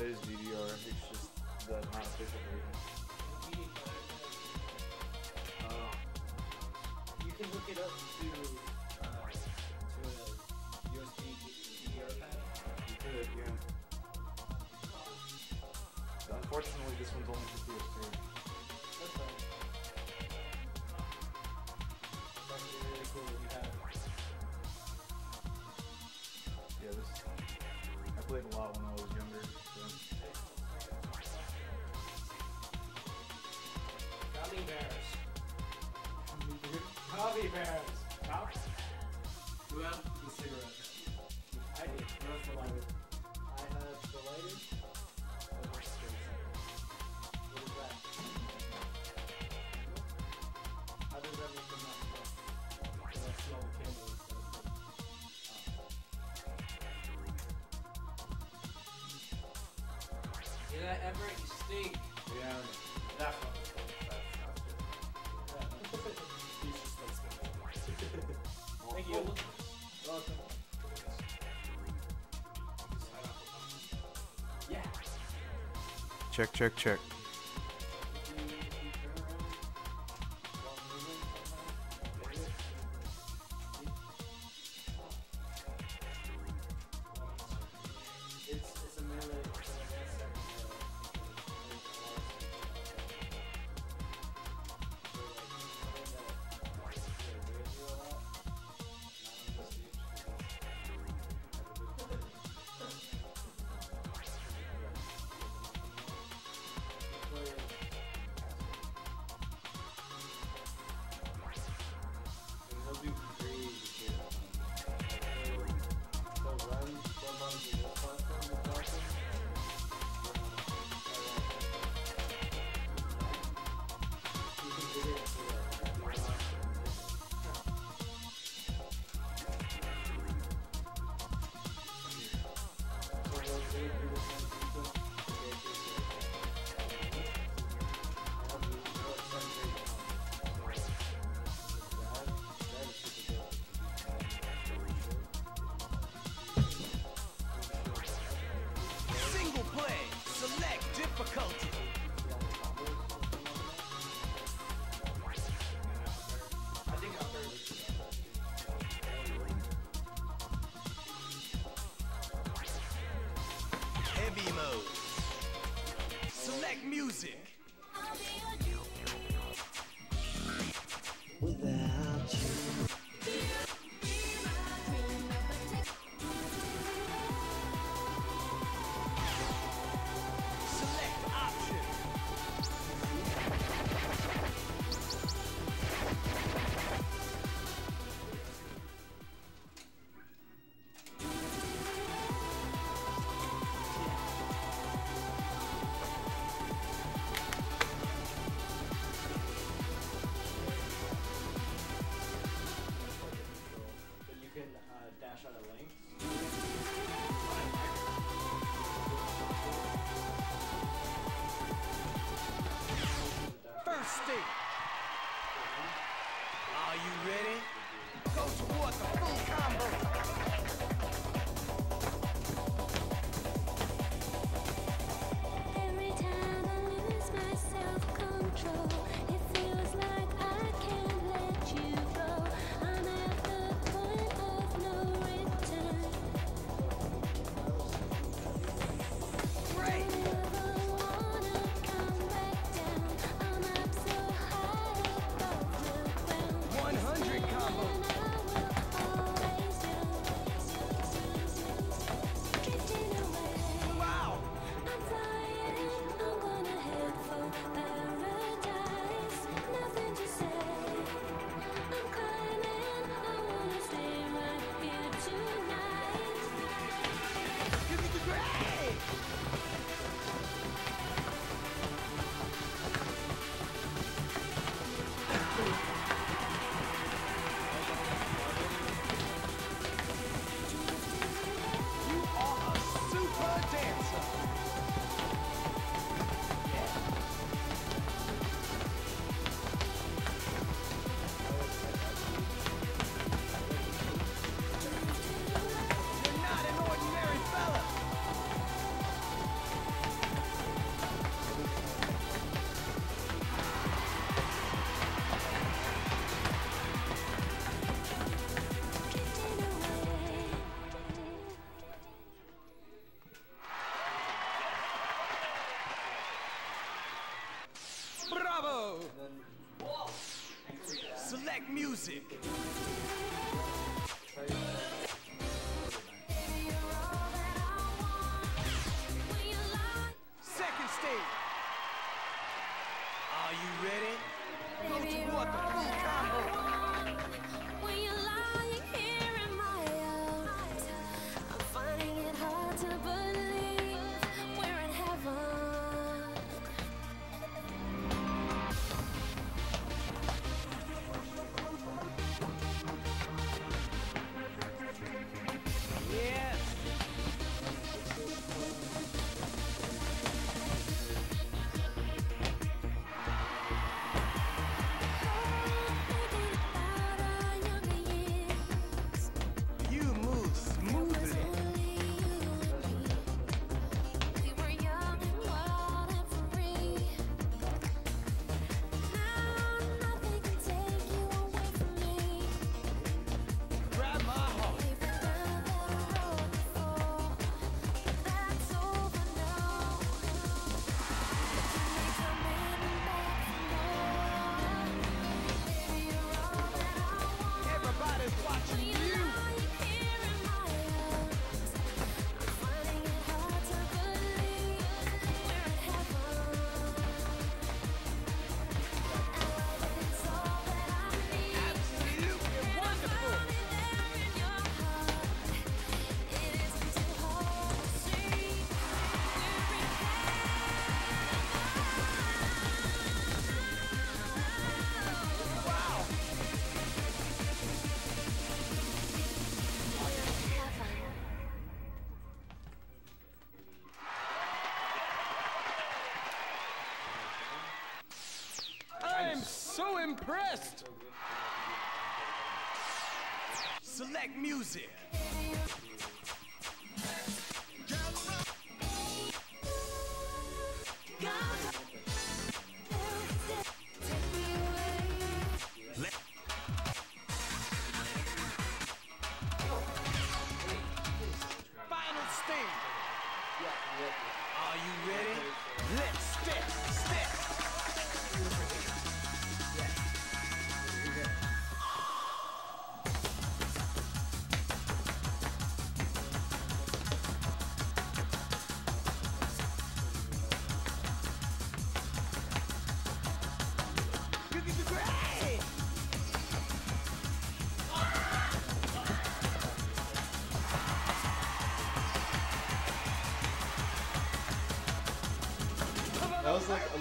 That is DDR. It's just the not official version. Uh, you can hook it up to uh, to a USB DDR pad. You could, yeah. Unfortunately, this one's only for PS3. That's fine. It's actually really cool that you have. Yeah, this. I played a lot when Bears. Top. Who had the cigarette? I did. Where's the lighter? I have the lighter. and the space. What is that? How does everything not smell? Because I smell the candle instead of the- Did I ever? Yeah, That you. Welcome. Check, check, check. music. Select music.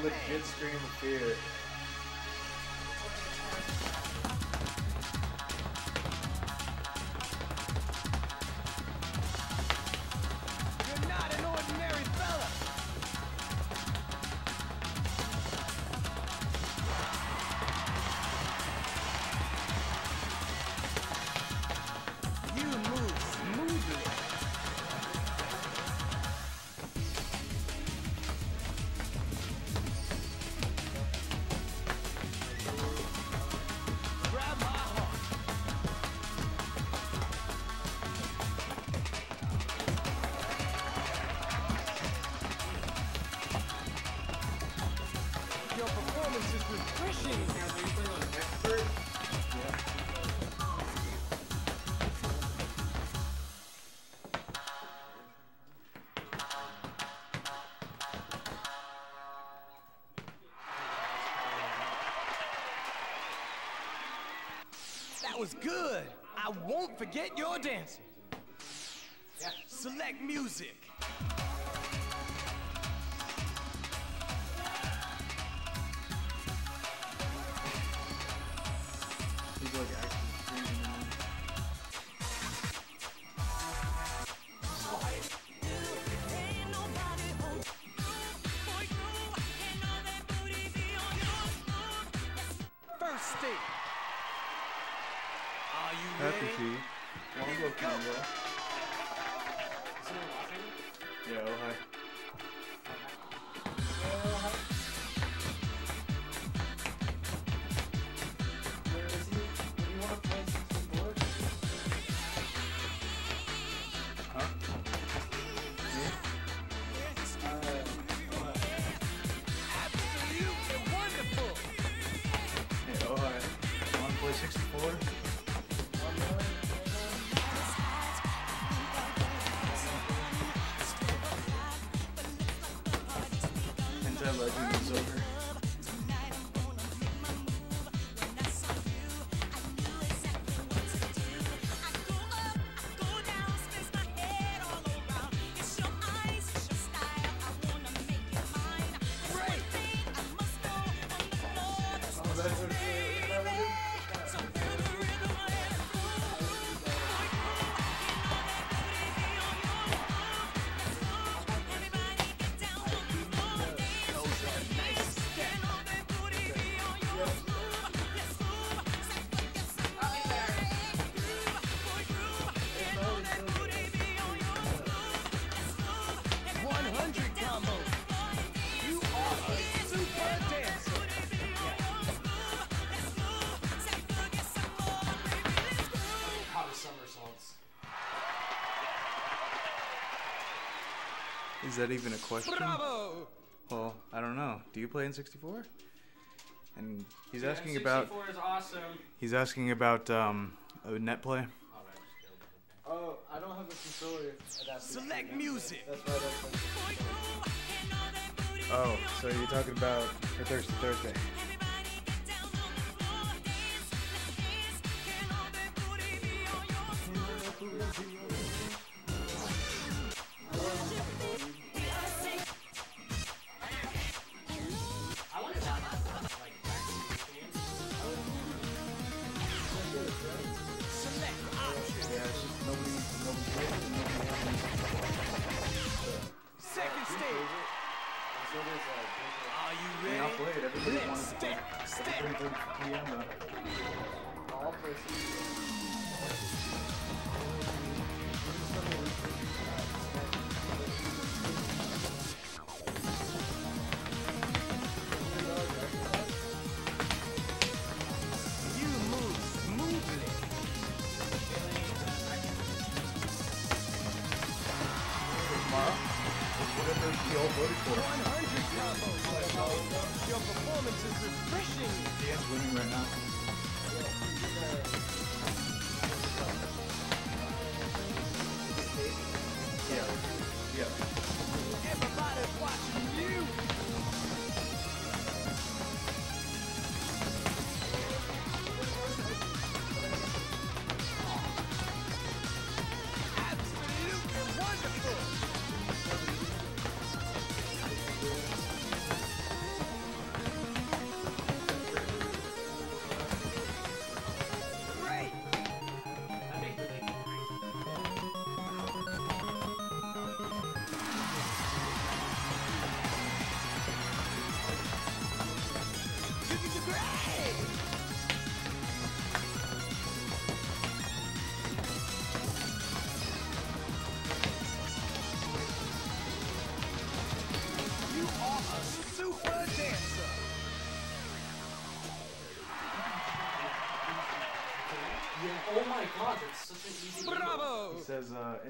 legit scream of fear. was good. I won't forget your dancing. Select music. That legend is over. Is that even a question? Bravo! Well, I don't know. Do you play N64? And he's Yeah, asking about 64 is awesome. he's asking about um a net play. Oh, that just killed it. I don't have a controller adapted. Select music. That's why I don't play. Oh, so you're talking about for Thirsty Thursday?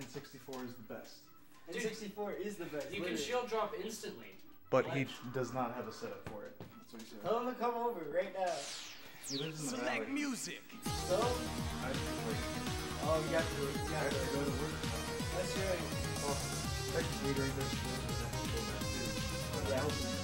N64 is the best, N64 is the best. You can shield drop instantly. but he does not have a setup for it. That's what he said. Tell him to come over right now. He lives in the Select valley. music. So, I have to, like, oh, you got to, you got to to. go to work. That's right. Oh, technically during this, I have to go back too. Yeah.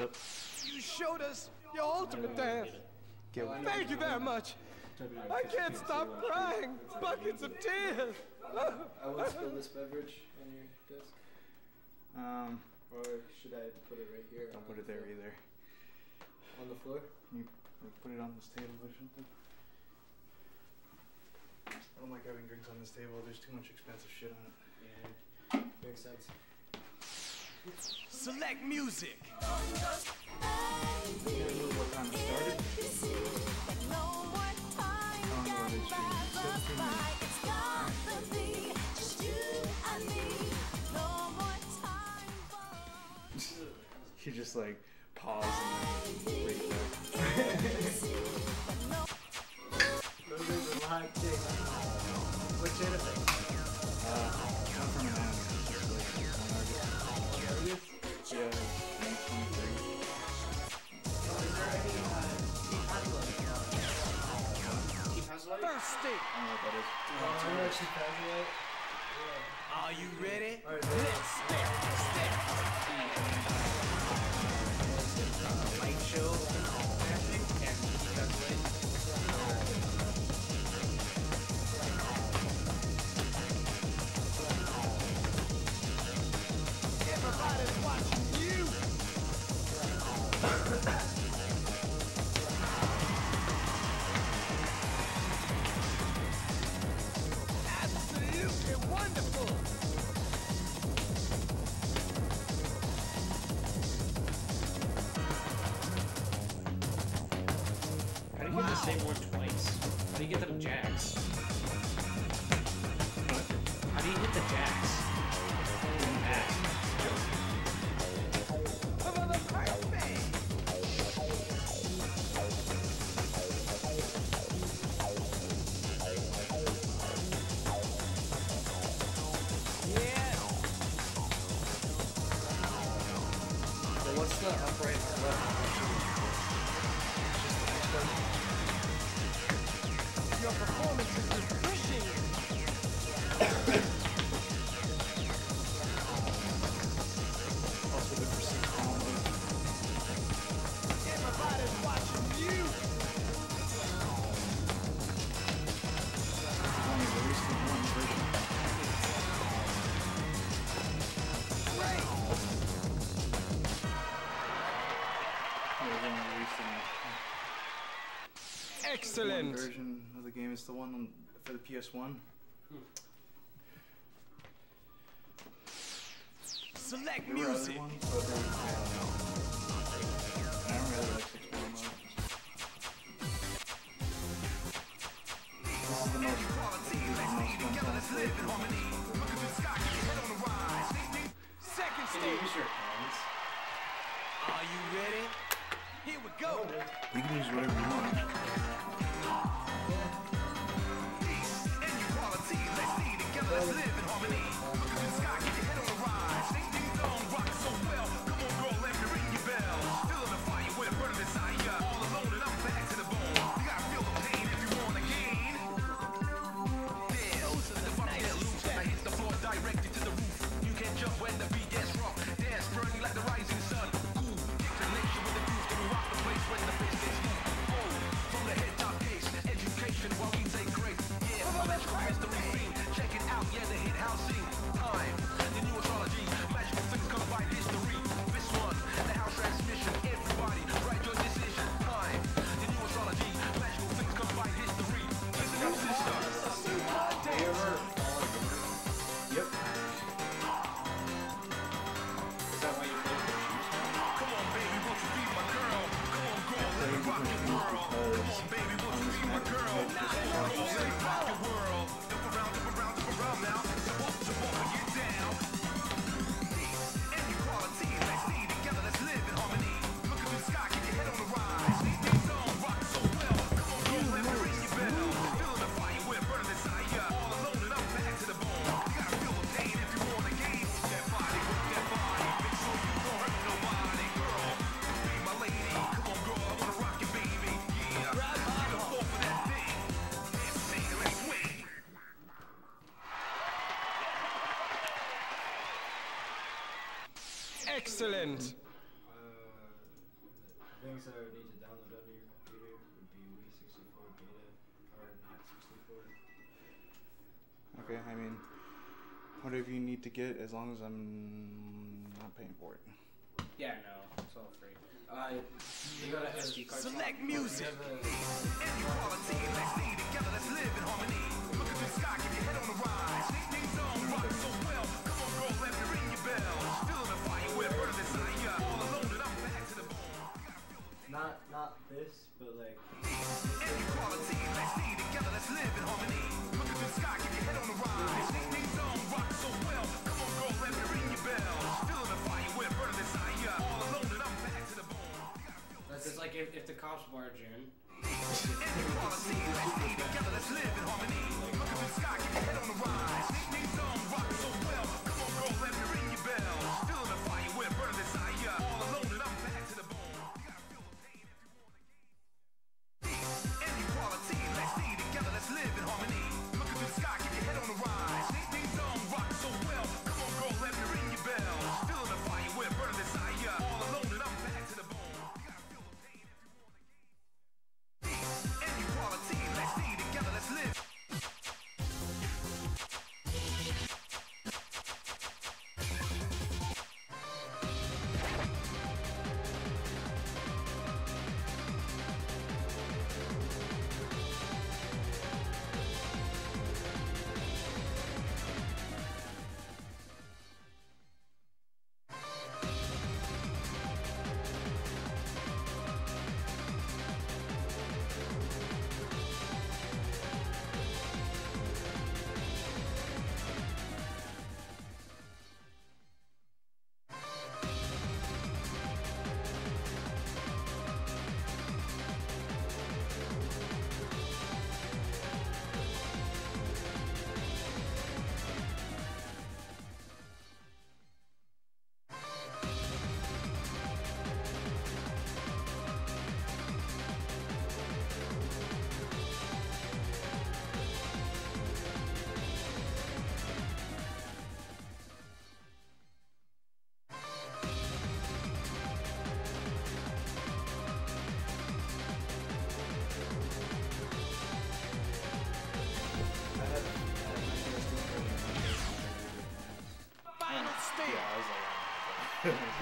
Up? You showed us your ultimate dance. Thank you very much. I can't stop crying. Buckets of tears. I won't spill this beverage on your desk. Um, Or should I put it right here? don't put it there floor? either. On the floor? Can you like, put it on this table or something? I don't like having drinks on this table. There's too much expensive shit on it. Yeah. Makes sense. Select music. You gonna move what time it started? No more time got it's by so the pretty. fight. It's gotta be just you and me. No more time for You just like pause and then wait back. Those are the live kick. Which anime? Oh, I know she passed away. Are you ready? Alright, let's do you get them jacks? How do you hit the jacks? Excellent. version of the game. It's the one on, for the PS1. Select There music. ones, but they I don't know. I don't really like six player mode. This is the most, this is the most fun time. Second stage. use your hands? Are you ready? Here we go. You can use whatever you want. This map, you have this Excellent. Okay, I mean, whatever you need to get, as long as I'm not paying for it. Yeah, no, it's all free. Uh, you got a SD card. Select slot? music. You have a, Inequality, let's stay together, let's live in harmony. Look at the sky, keep your head on the rise. Things don't rock so well. Come on, girl, let me ring your bell. Feeling the fire, we're burning desire. All alone and I'm back to the bone. not not this, but like like if,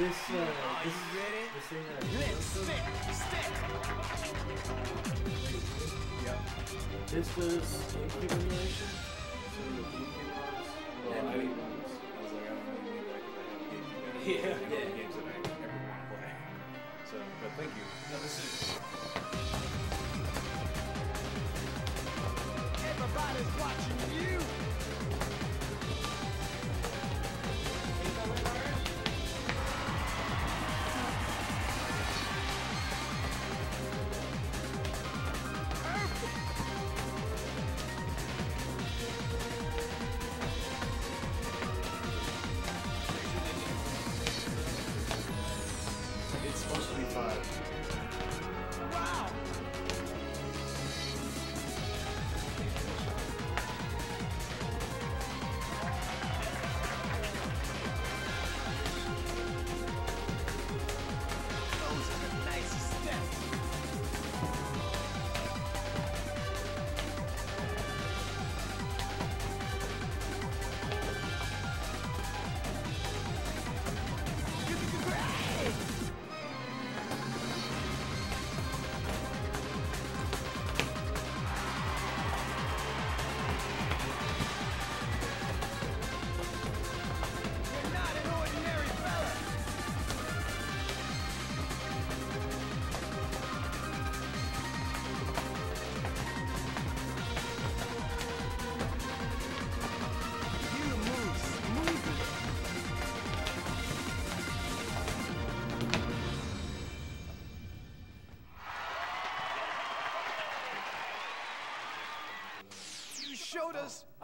This uh, this this thing that Let's stick, stick. yeah. this does GameCube emulation. So the GameCube ones Well, and I, Wii I was like, I don't really need that because I have GameCube. Yeah. Yeah. the games that I ever want to play. So, but thank you. No, this is. Everybody's watching you.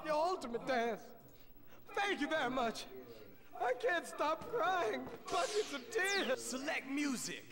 Your ultimate dance. Thank you very much. I can't stop crying. Buckets of tears. Select music.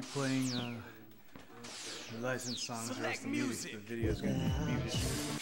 be playing uh, licensed songs. The rest of the music, the video's gonna be muted.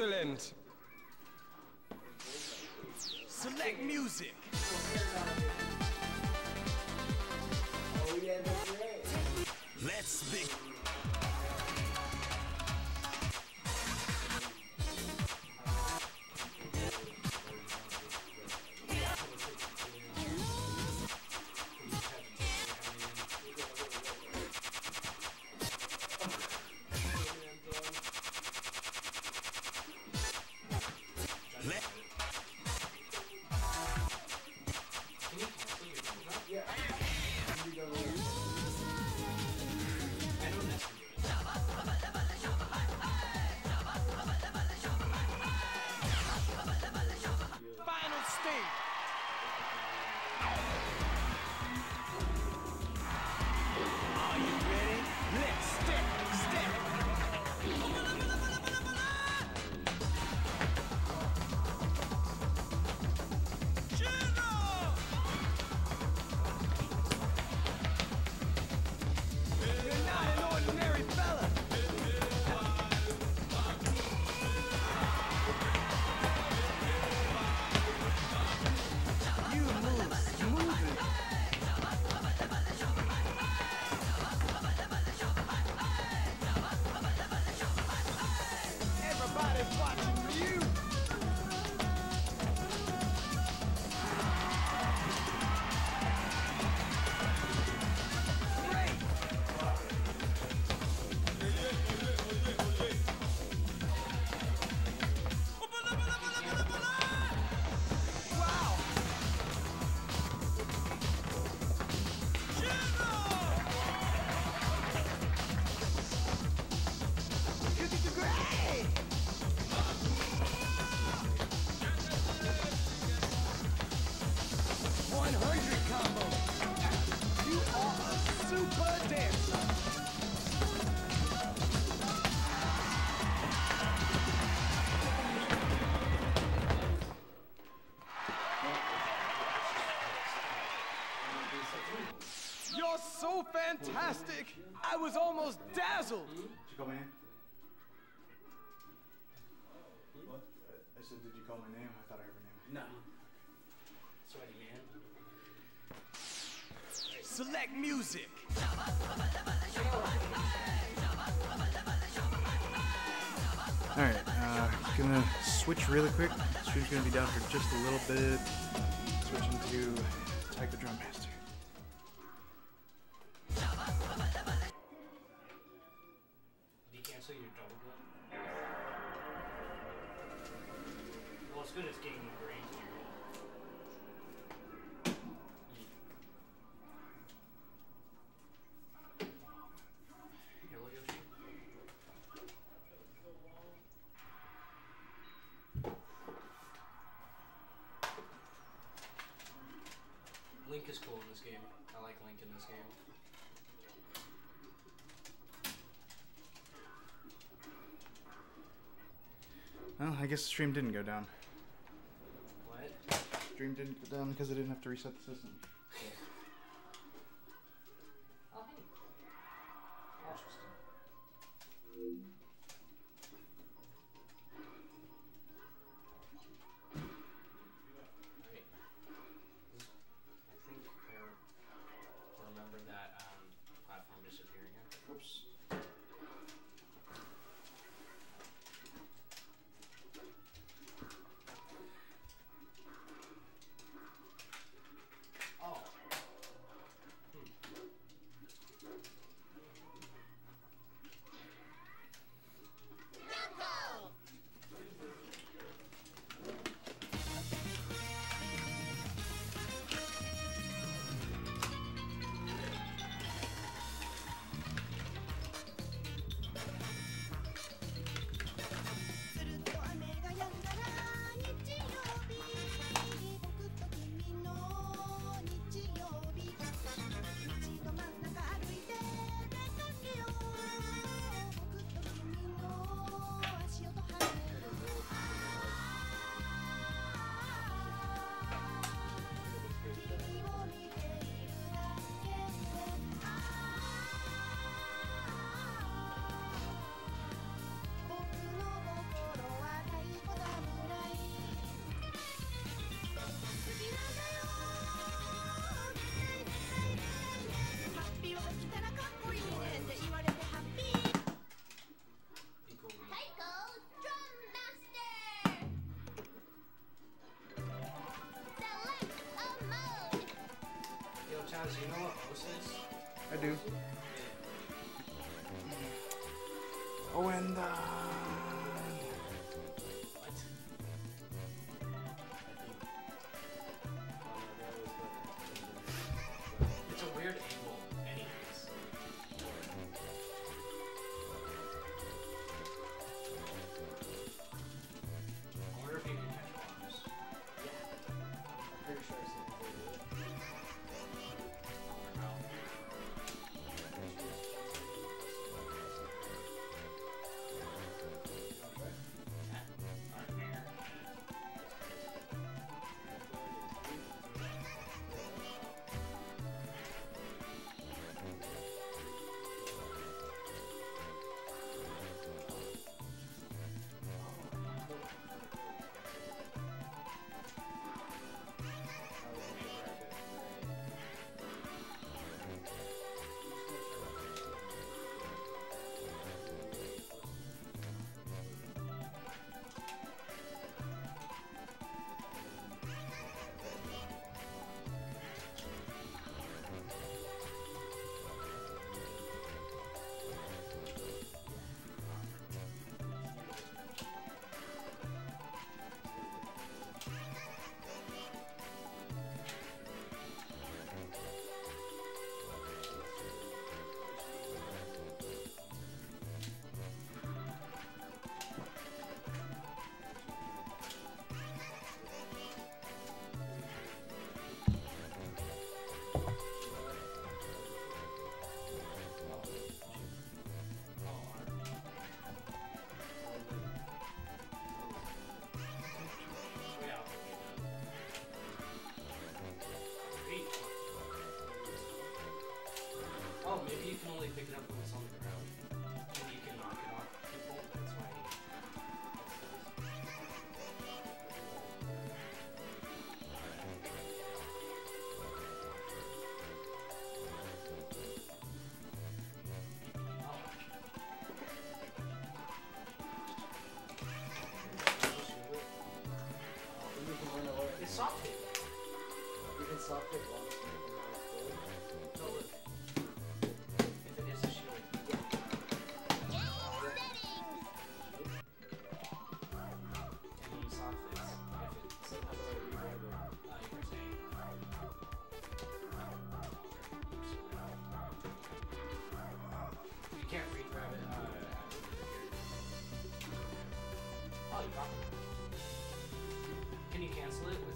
Excellent. Fantastic. I was almost dazzled. Did you call my name? What? I said, did you call my name? I thought I heard your name. No. Sweaty man. Select music. Alright, uh, gonna switch really quick. Stream's gonna be down for just a little bit. Switching to Taiko Drum Master. Well, I guess the stream didn't go down. What? Stream didn't go down because I didn't have to reset the system. Gracias. Can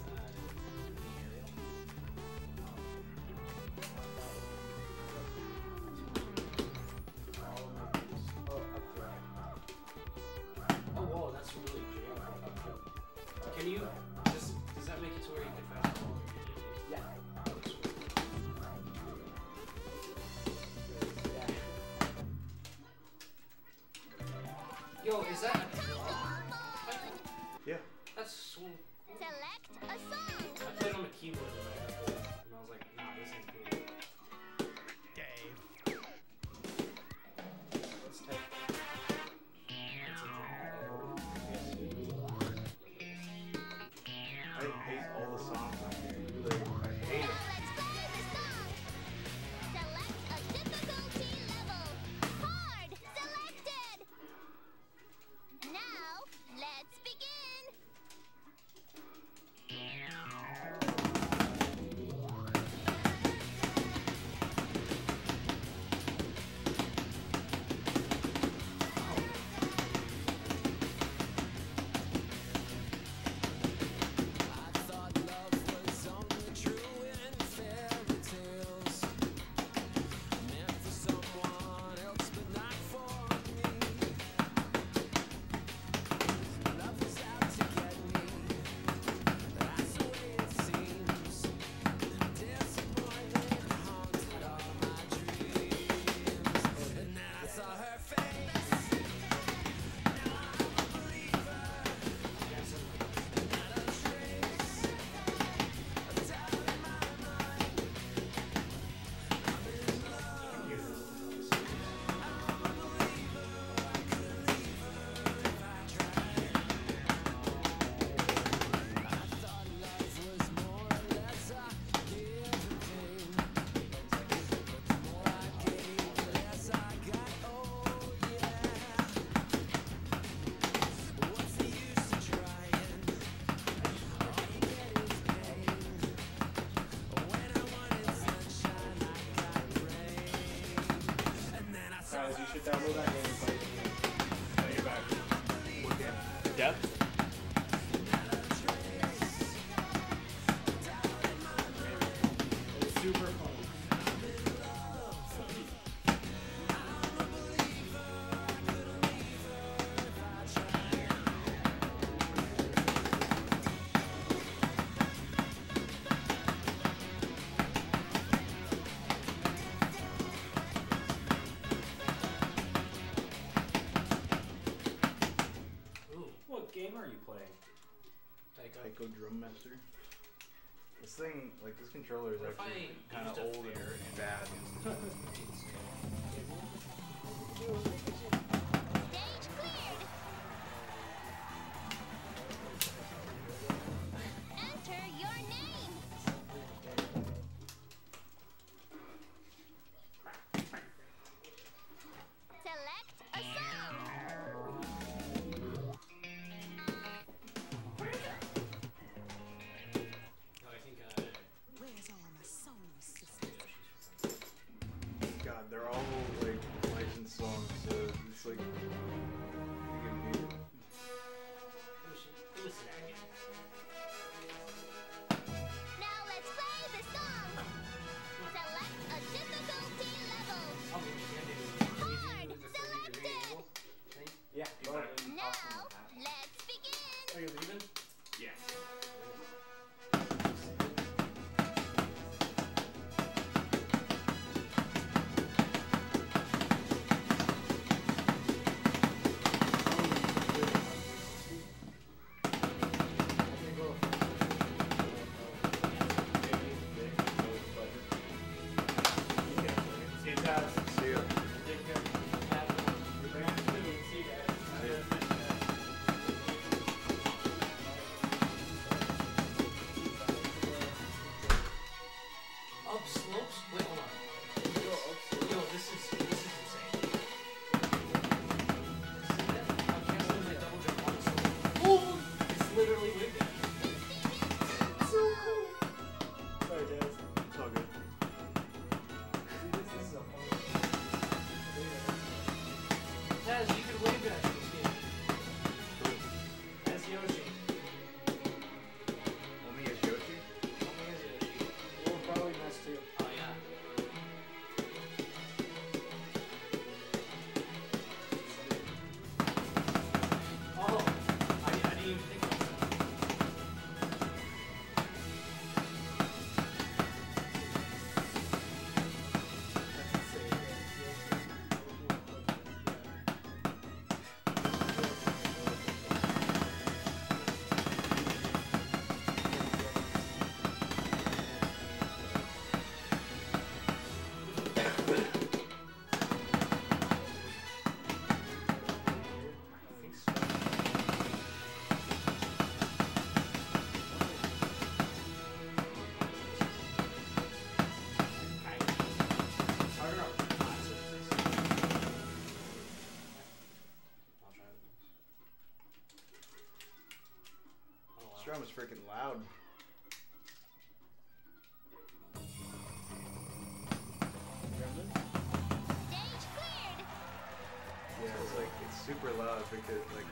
guys, you should download that. Taiko Drum Master. This thing, like this controller, is actually kind of old and bad. freaking loud. Yeah, it's like it's super loud because like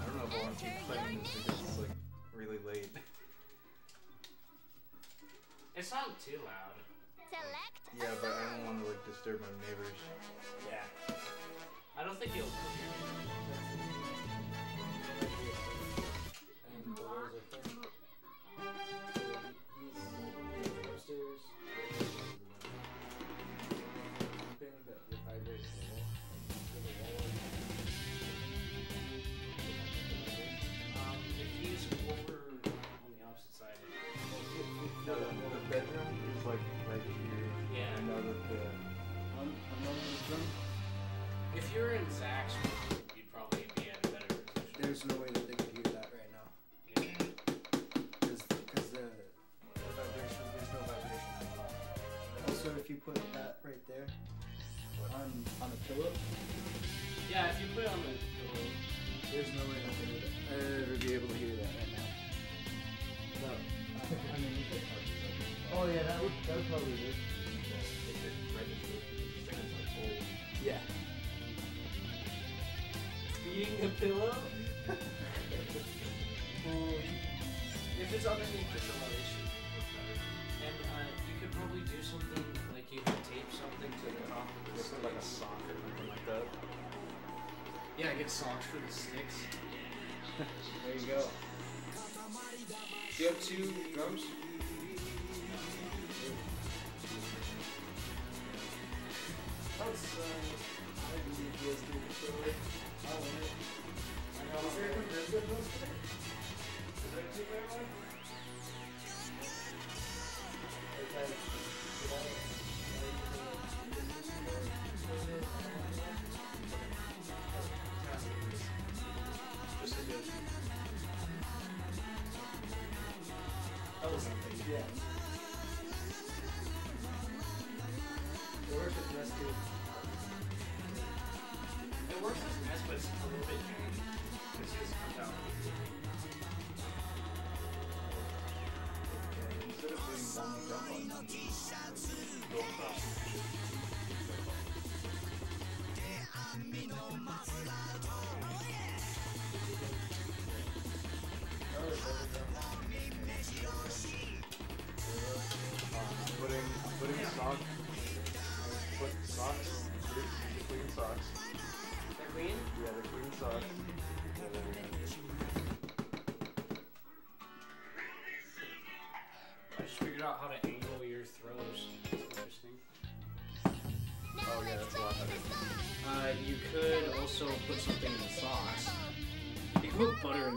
I don't know if I want to keep playing this because it's like really late. It's not too loud. Select yeah, but I don't want to like disturb my neighbors. Yeah. I don't think you'll. Do you have two drums?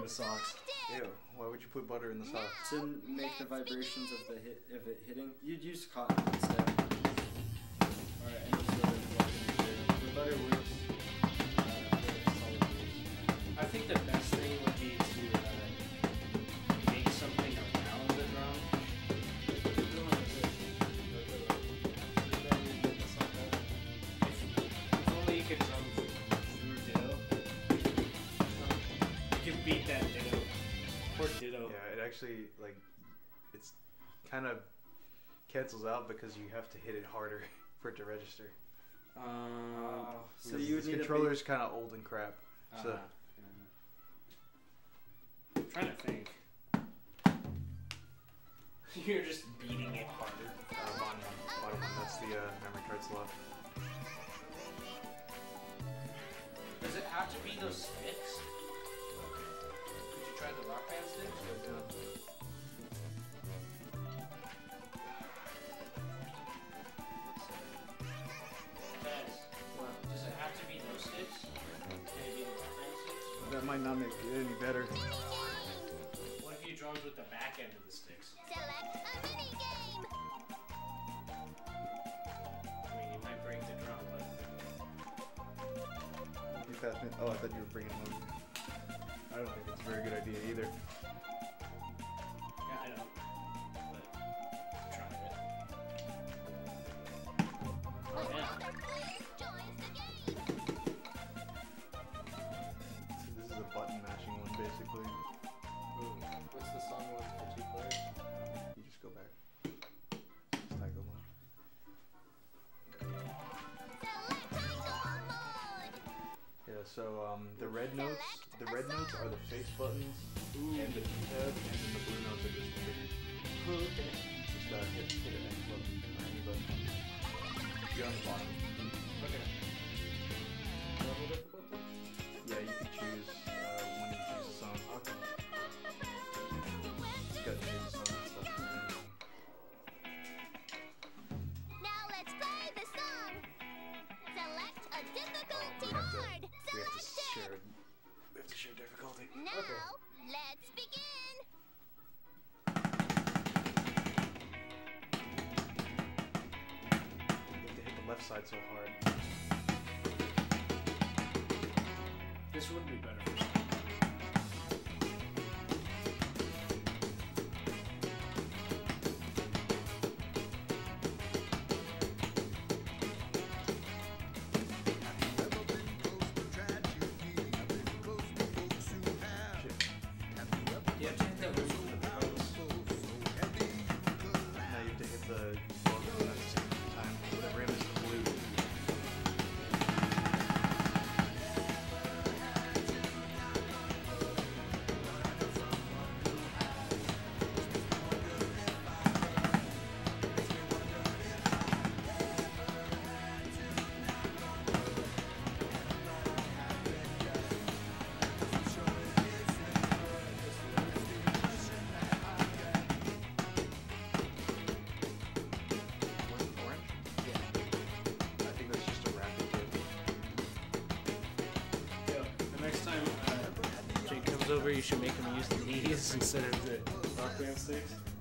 Could put butter in the socks. Ew. Why would you put butter in the socks? to make the vibrations of the hit of it hitting. You'd use cotton actually like it's kind of cancels out because you have to hit it harder for it to register. Uh, So This- you this controller big- is kind of old and crap. So uh, I'm trying to think. You're just beating it harder. uh, bottom bottom one, that's the uh, memory card slot. Does it have to be those sticks? Did you try the rock band sticks? That might not make it any better. What if you drummed with the back end of the sticks? Select a mini game. I mean, you might break the drum, but You fast min- Oh, I thought you were bringing one. I don't think it's a very good idea either. yeah, I don't. But try it. Oh yeah. One basically. What's the song one for two players? You just go back. It's Taiko mode. Select title mode. Yeah, so um, the red notes, the red notes are the face buttons, and the keypad, and then the blue notes are just the triggers. Just uh, hit, hit an X button or any button. You're on the bottom. Okay. Difficulty. Now let's begin. You have to hit the left side so hard. This would be better should make him use the knees instead of the Rock band sticks.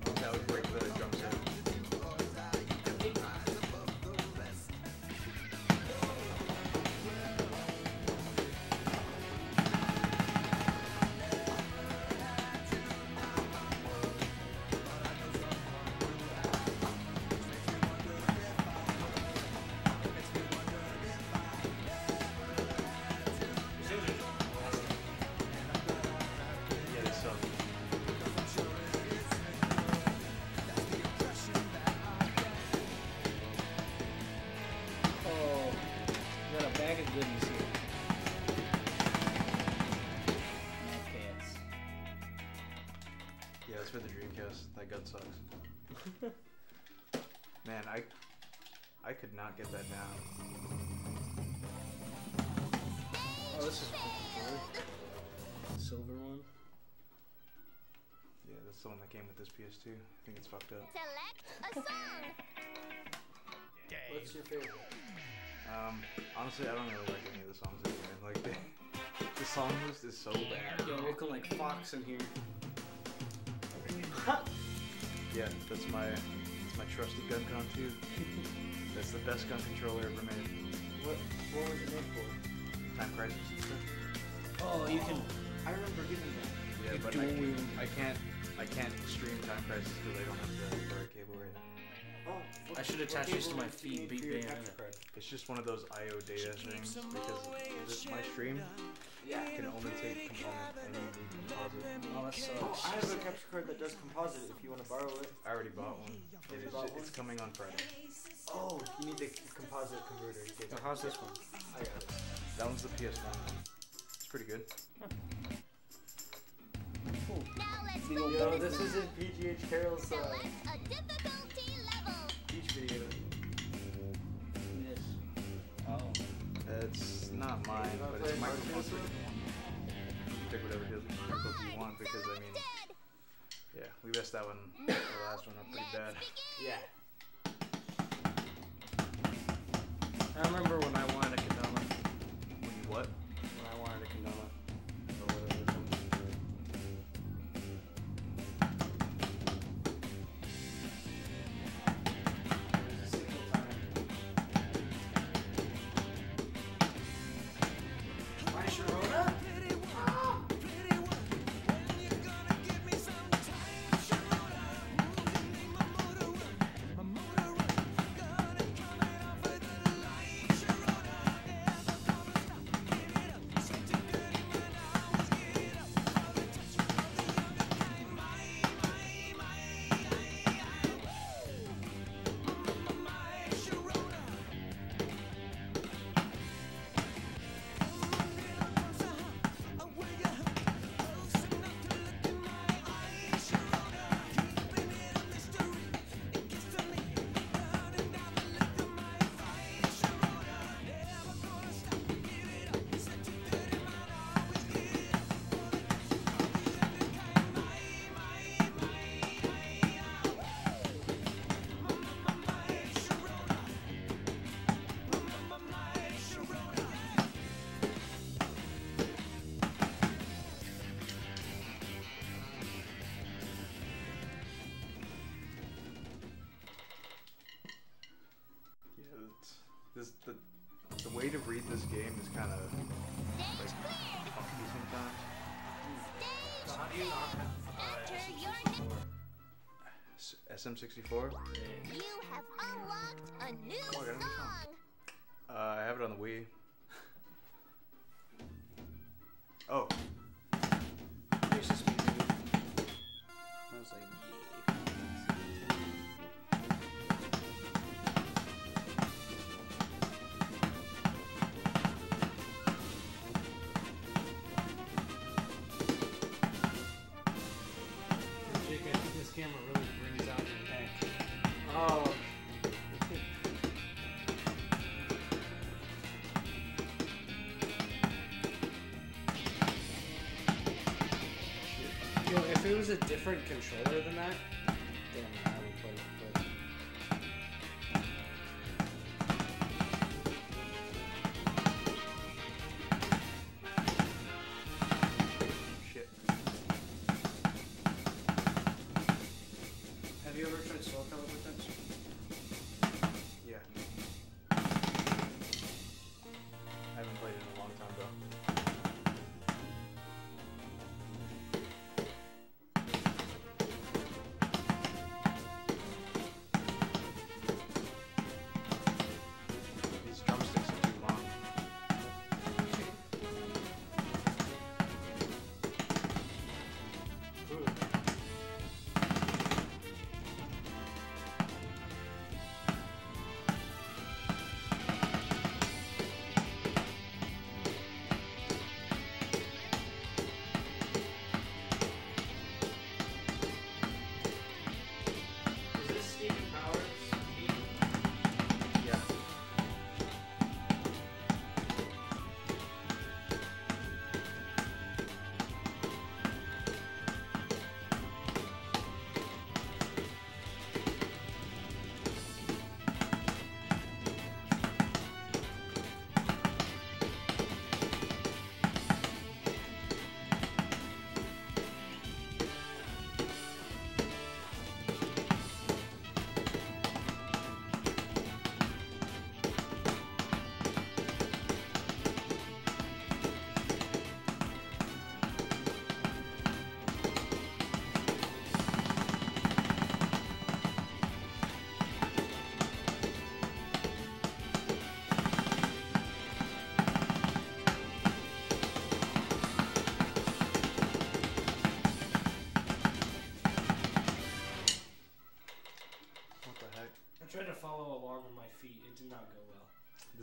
That gun sucks. Man, I I could not get that down. Oh, this is cool. Silver one. Yeah, that's the one that came with this PS2. I think it's fucked up. Select a song. What's your favorite? Um, honestly, I don't really like any of the songs anymore. Like the, the song list is so bad. Yo, looking like Fox in here. Yeah, that's my that's my trusty GunCon 2. that's the best gun controller ever made. What what was it made for? Time Crisis and stuff. Oh, you can. I remember getting that. Yeah, You but I, can't- I can't I can't stream Time Crisis because I don't have the, the right cable right now. Oh, I should attach this to my do you feed, Beat for your Bayonetta. capture card? It's just one of those I/O data things because is my stream Yeah. can only take component and you need composite. Oh, that Oh, sucks. I have a capture card that does composite. If you want to borrow it. I already bought one. It is, bought it's one? coming on Friday. Oh, you need the composite converter. So how's this one? I got it. That one's the PS1. It's pretty good. Now let's The move old Yo, this is in PGH Carroll's uh, select a difficulty level. beach video. This. Oh. It's not mine, but it's play Mark microphone. Fields You can pick whatever difficulty you want because I mean, yeah, we messed that one, the last one up pretty bad. Yeah. Way to read this game is kind of like funky sometimes. Stage How do you not Enter your name. S- SM64. You have unlocked a new Oh, I got a new song. song. Uh, I have it on the Wii. A different controller than that,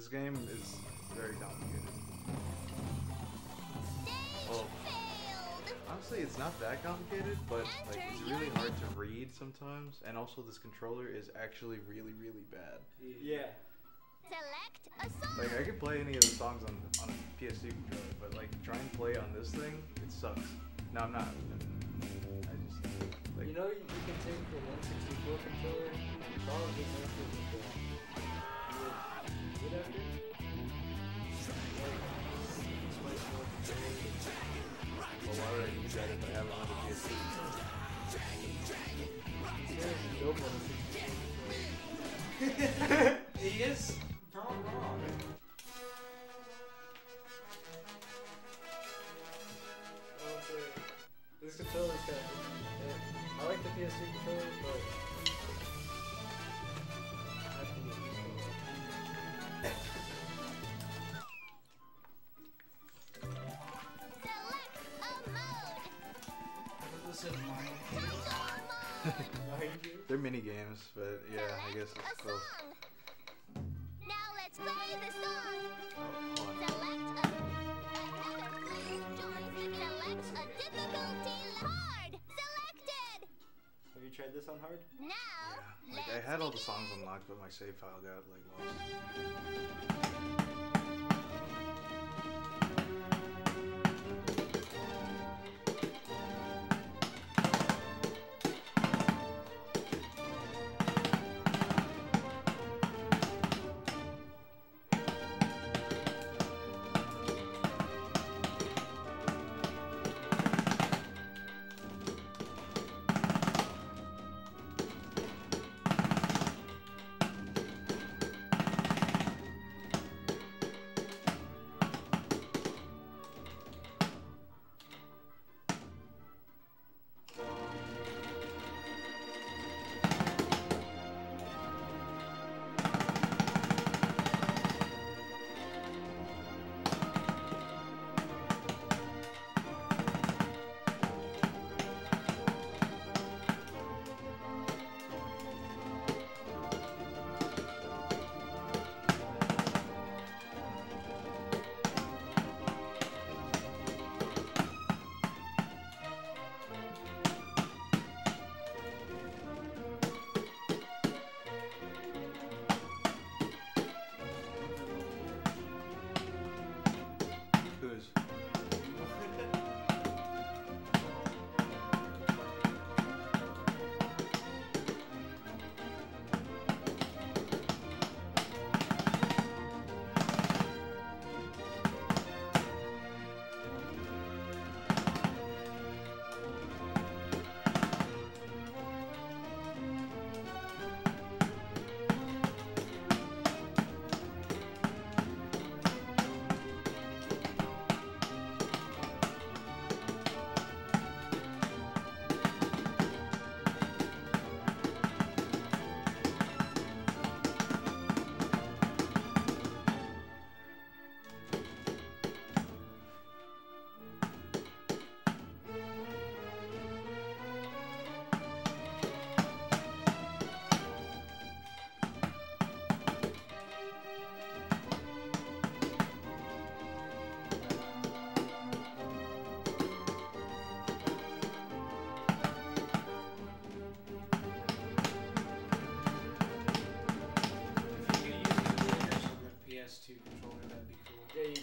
game is very complicated. Well, honestly, it's not that complicated, but like it's really hard to read sometimes, and also this controller is actually really, really bad. Yeah. Select a song. Like I could play any of the songs on on a PS2 controller, but like try and play on this thing, it sucks. No, I'm not. I just like You know, you, you can take the N64 controller, probably make it mini games, but yeah, I guess it's a close. song. Now let's play the song. Oh. Select a. Another player joins select a difficulty hard. Selected. Have you tried this on hard? Now. Yeah, like I had all the songs unlocked, but my save file got like lost.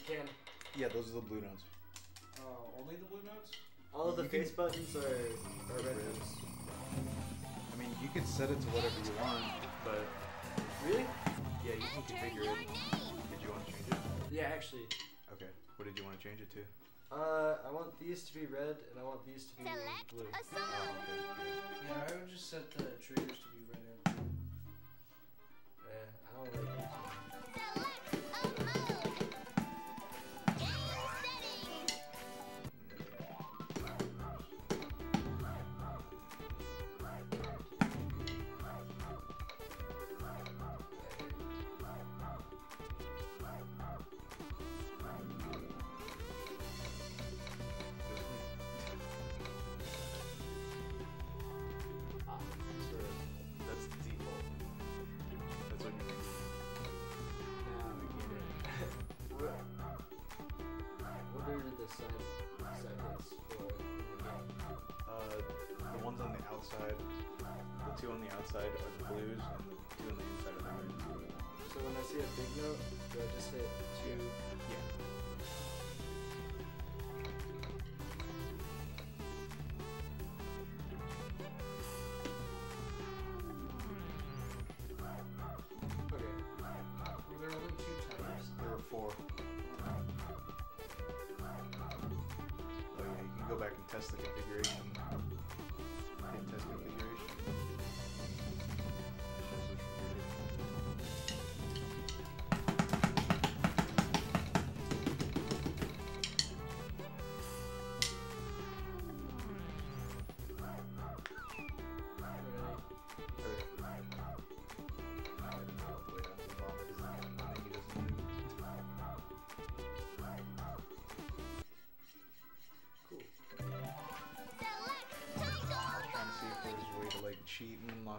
Can. Yeah, those are the blue notes. Uh, only the blue notes? All of the You can- face buttons are, are red Red. notes. I mean, you can set it to whatever you want, but Really? yeah, you can Enter configure your it. name. Did you want to change it? Yeah, actually. Okay. What did you want to change it to? Uh, I want these to be red and I want these to be Select blue. a Oh, song. Yeah, I would just set the triggers to be red and blue. Yeah, I don't like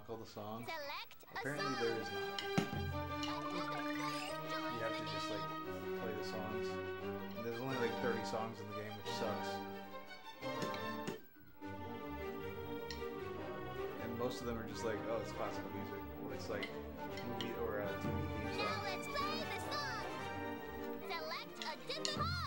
all the songs. Apparently there is not. You have to just like play the songs. And there's only like 30 songs in the game, which sucks. And most of them are just like, oh, it's classical music, or it's like movie or uh, TV theme Now song. let's play the song. Select a different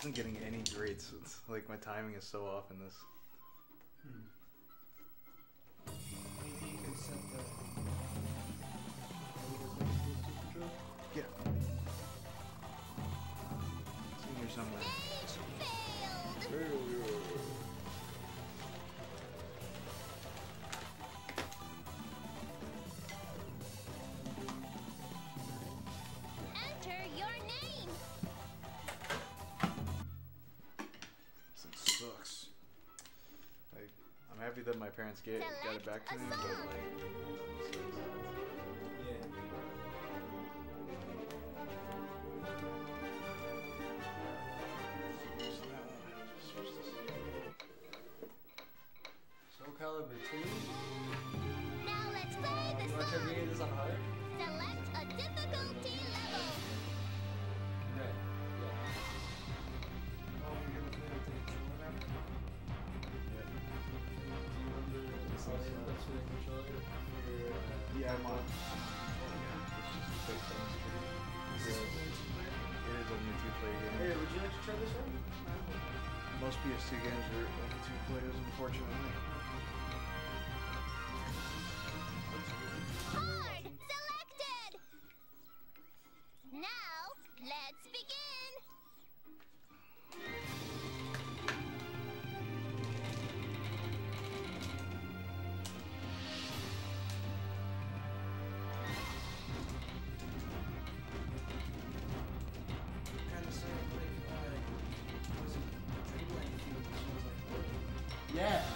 wasn't getting any grades. It's like my timing is so off in this. Happy that my parents get got it back to me, but like, it. Yeah. Just that one. Just switch this. Soul Calibur 2? Now let's play the You want to song. this on hard? Select a difficulty Most be games Sig only two players, unfortunately. Yeah.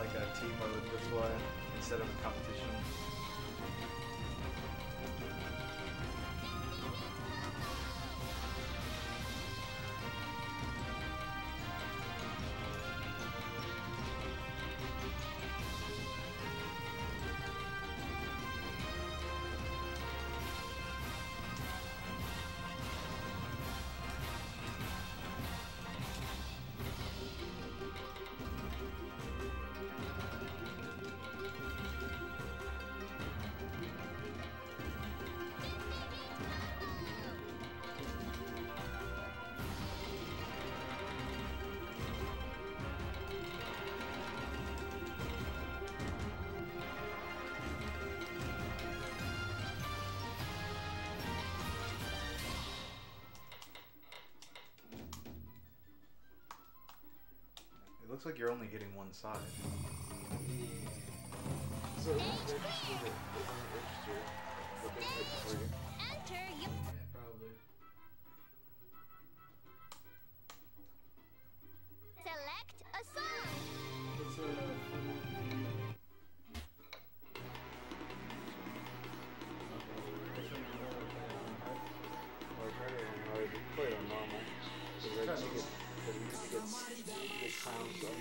like a team mode, that's why, instead of a competition. It looks like you're only hitting one side. So, Sounds of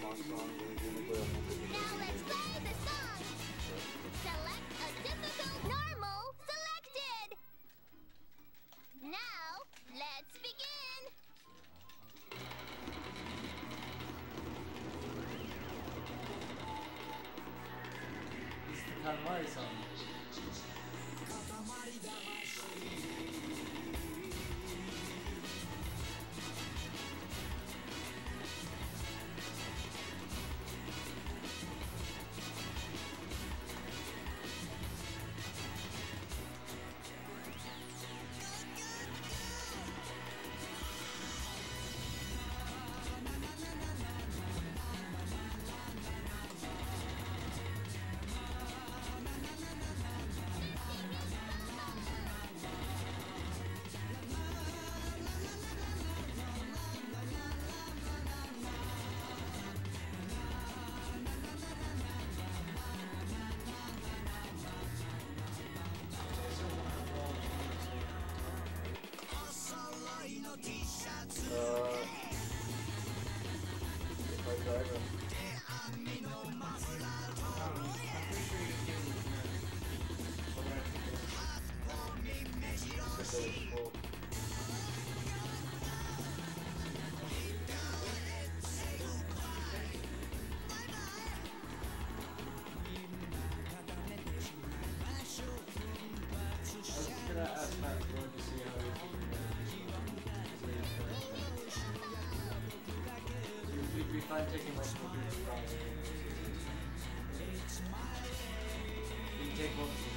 fun taking like computer problems. You take one.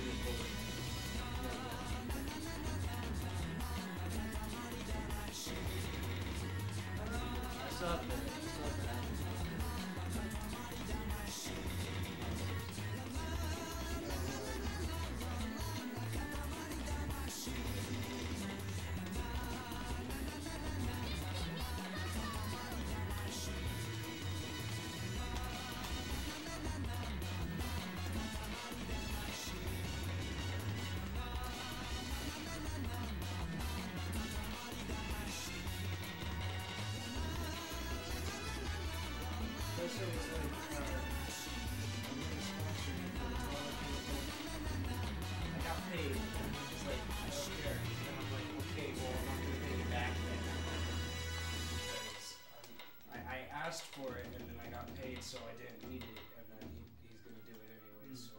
Asked for it and then I got paid, so I didn't need it, and then he, he's gonna do it anyway. Hmm. So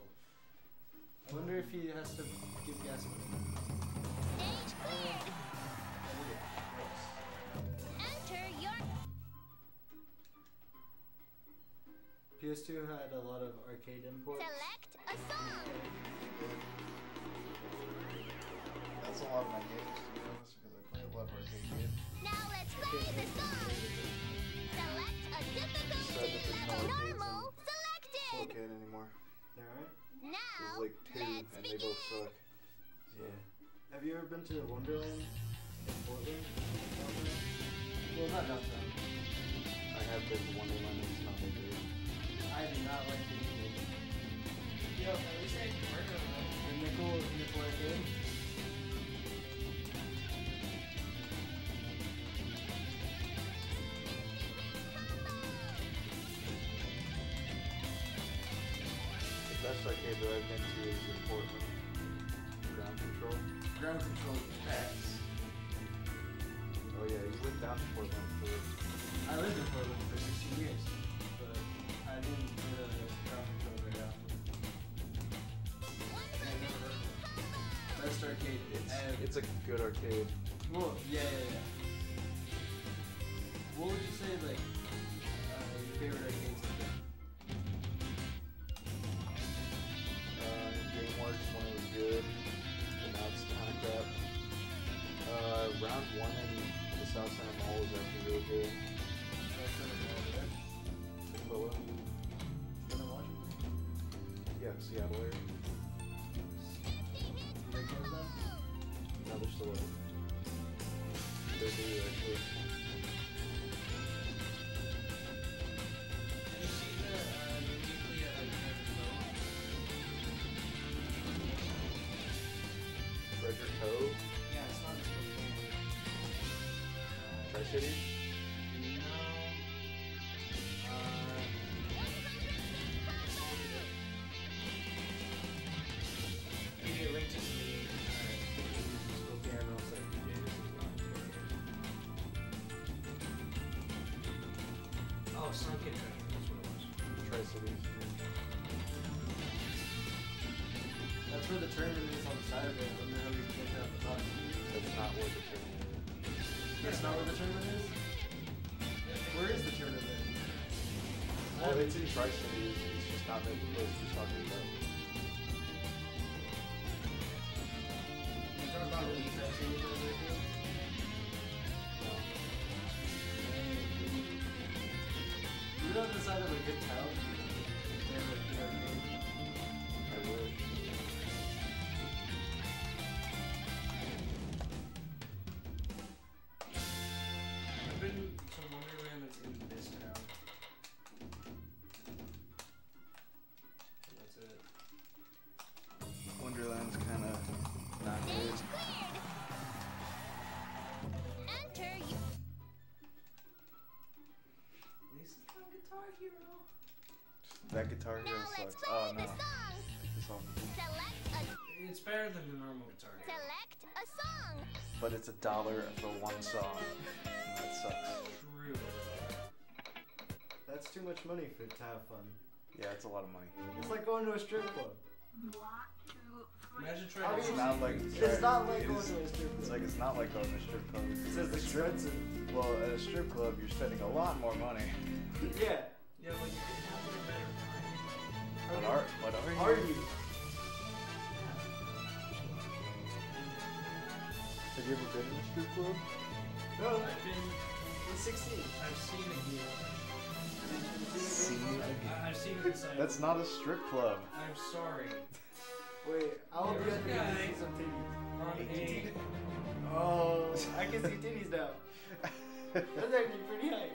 I wonder if he has to give gas money. Stage clear. Enter your PS2 had a lot of arcade imports. select a song. That's a lot of my games, to be honest, because I play a lot of arcade games. Now let's play the song. Normal Still selected. can't anymore. Alright. Now There's like two, let's and they both begin. suck. Yeah. Have you ever been to Wonderland in Portland? Well, not downtown. I have been to Wonderland, and it's not that good. I do not like the music. Yo, at least I murder them. The nickel, nickel arcade. The I've been to is in Portland. Ground Control. Ground control packs. Oh yeah, you went down to Portland for I lived in Portland for 16 years, but I didn't go to ground control very often. And I never heard of it. Best arcade it's it's a good arcade. Well, yeah, yeah, yeah. What would you say, like, uh, your favorite arcades where the tournament is on Saturday. I wonder how we can get that the bus. That's not where the tournament is. That's not where the tournament is? Where is the tournament? Well, it's in Tri Cities. It's just not the place he's talking about. You talking about the Tri-City That Guitar Hero Now let's sucks. play Oh the no. song. Song. Select a It's better than the normal Guitar Hero. select a song. But it's a dollar for one song. And that sucks. True. That's too much money for to have fun. Yeah, it's a lot of money. It's like going to a strip club. Imagine trying mean, to It's not like It's not like it going is- to a strip club. It's club. like it's not like going to a strip club. It says expensive. well, at a strip club, you're spending a lot more money. Yeah. I've seen it inside. That's not a strip club. I'm sorry. Wait, I'll be There's a under guy. see some titties. On a Oh, I can see titties now. That's actually pretty high.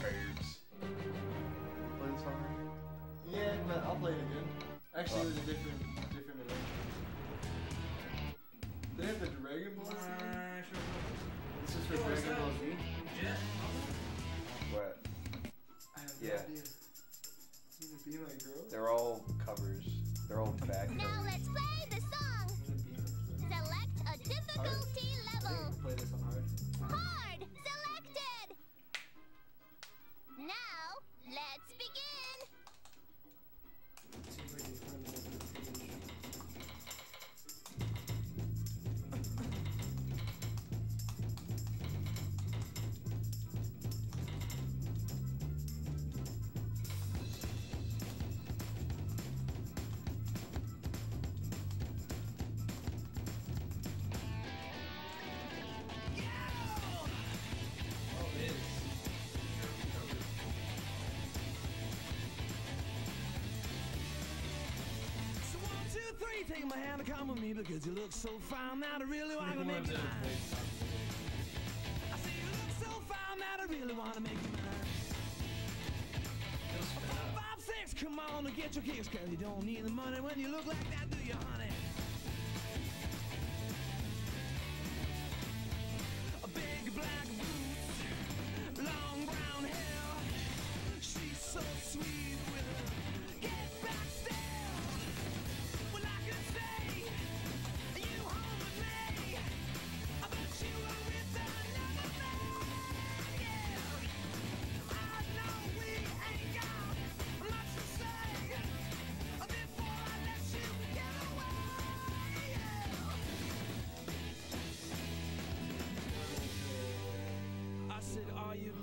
Babes. Play the song. Yeah, but I'll play it again. Actually, it was a different, different arrangement. They have the Dragon Ball Z. Uh, sure. This is for is Dragon that- Ball Z. Jet. What? I have Yeah. You gonna be my girl? They're all covers. They're all bad Now covers. let's play the song. You gonna be my girl? Select a difficulty I level. play this on hard. Hard selected. Now let's begin. Come with me because you look so fine that I really want to make you mine. I say you look so fine that I really want to make you mine. Four, five, six, come on and get your kicks, cause you don't need the money when you look like that, do you, honey? A big black boots, long brown hair. She's so sweet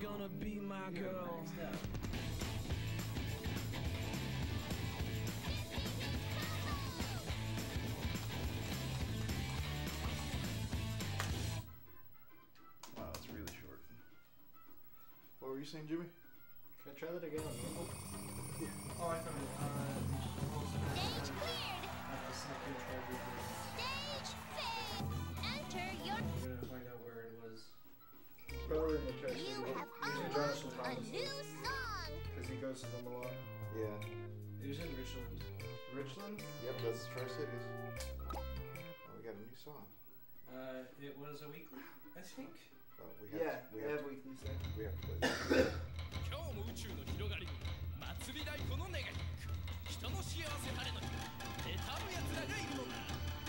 gonna be my girl? Wow, it's really short. What were you saying, Jimmy? Can I try that again? Oh, I found it. Uh, Stage cleared. I have to sneak in try to do this. Stage fair. Enter your. I'm gonna find out where it was. Probably in the chest. Josh sometimes. A new song. Because he goes to them a lot. Yeah. It was in Richland. Richland? Yep, that's Tri Cities. Oh, we got a new song. Uh, it was a weekly, I think. Oh, we have Yeah, to, we they have have weekly set. we have to play 今日も宇宙の広がり祭り太鼓の願い人の幸せ晴れの日妬む奴らがいるのだ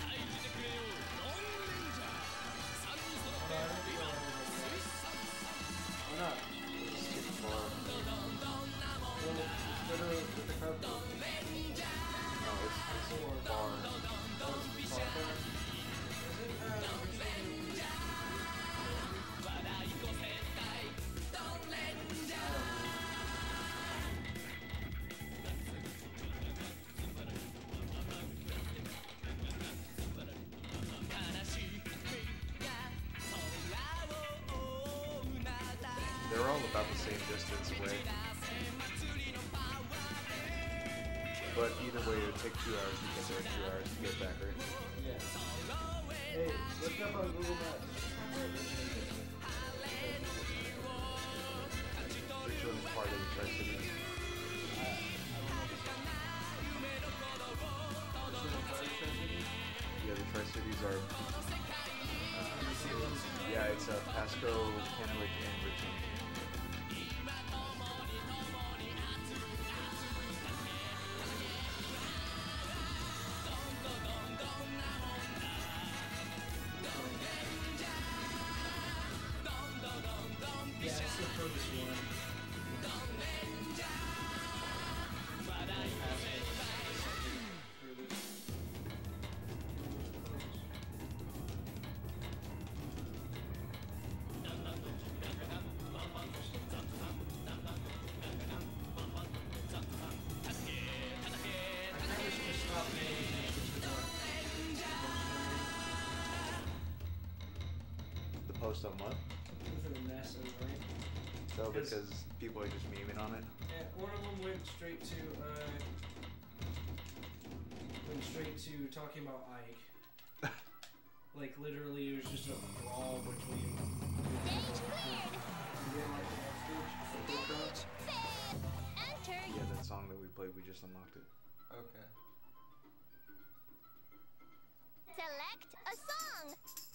退治してくれよノングレンジャー三人揃って今水産 Why not? The The post on what? For the NASA, right? No, Because- because people are just memeing on it. Yeah, one of them went straight to uh, went straight to talking about Ike. like literally, it was just a brawl between. Stage cleared. Stage fair. Enter Yeah, that song that we played, we just unlocked it. Okay. Select a song.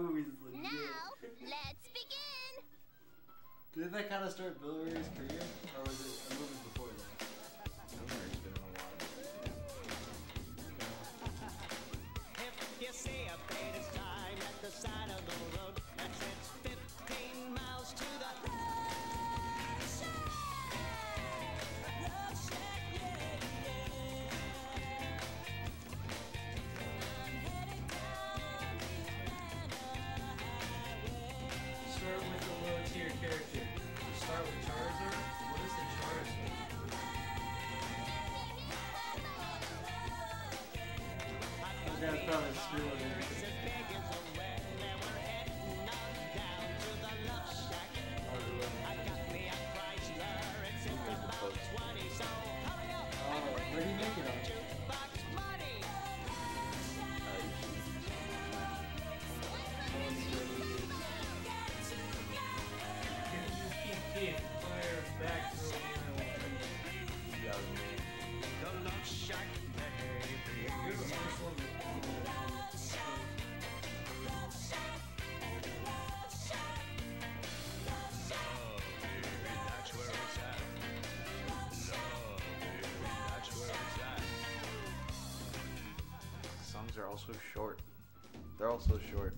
movie's legit. Now, let's begin! Did that kind of start Bill Murray's career? so short. They're all so short.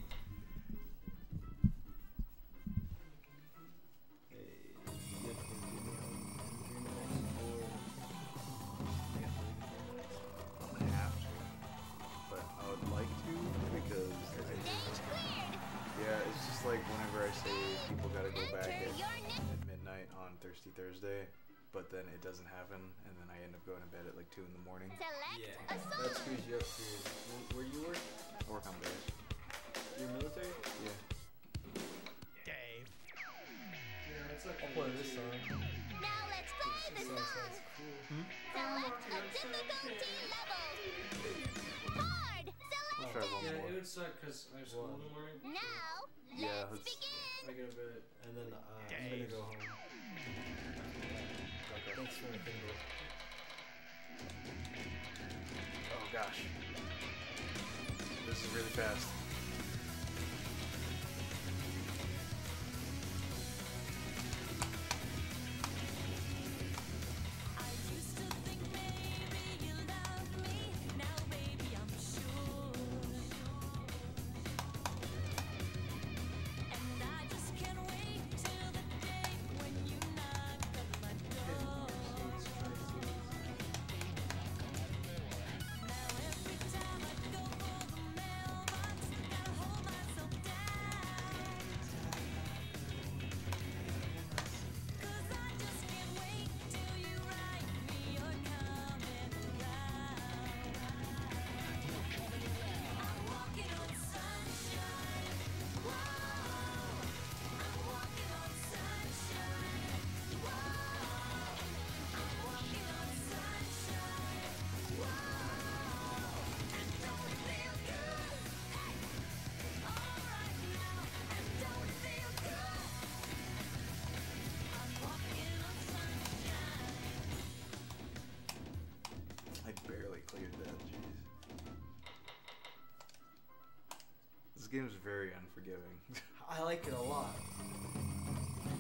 game is very unforgiving. I like it a lot.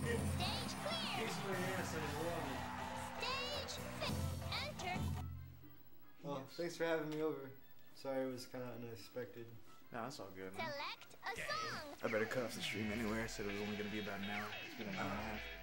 Stage clear. Stage. Enter. Well, thanks for having me over. Sorry it was kind of unexpected. No, that's all good. Man. Select a song. I better cut off the stream anyway. I said it was only gonna be about an hour. It's been an hour and a half.